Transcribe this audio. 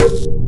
you